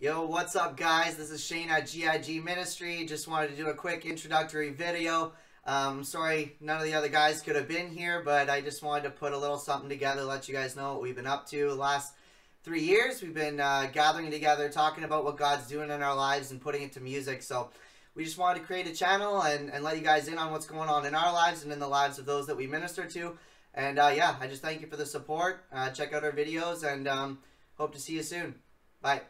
Yo, what's up, guys? This is Shane at GIG Ministry. Just wanted to do a quick introductory video. Um, sorry, none of the other guys could have been here, but I just wanted to put a little something together, let you guys know what we've been up to the last three years. We've been uh, gathering together, talking about what God's doing in our lives and putting it to music. So we just wanted to create a channel and, and let you guys in on what's going on in our lives and in the lives of those that we minister to. And uh, yeah, I just thank you for the support. Uh, check out our videos and um, hope to see you soon. Bye.